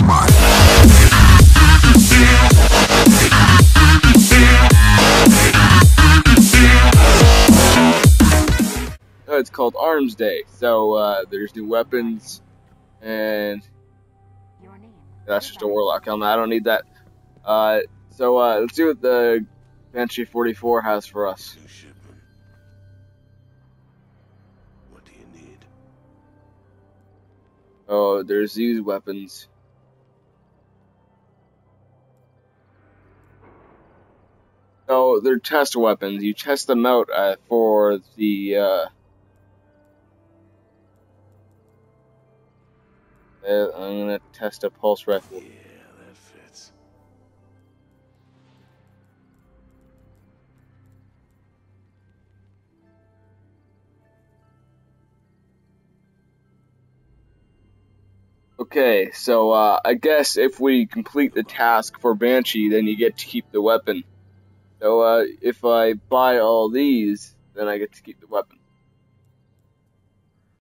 smart. Uh, It's called Arms Day, so uh, there's new weapons, and that's just a warlock helmet. I don't need that. Uh, so uh, let's see what the Banshee 44 has for us. What do you need? Oh, there's these weapons. They're test weapons. You test them out uh, for the. Uh, uh, I'm gonna test a pulse rifle. Yeah, that fits. Okay, so uh, I guess if we complete the task for Banshee, then you get to keep the weapon. So uh, if I buy all these, then I get to keep the weapon.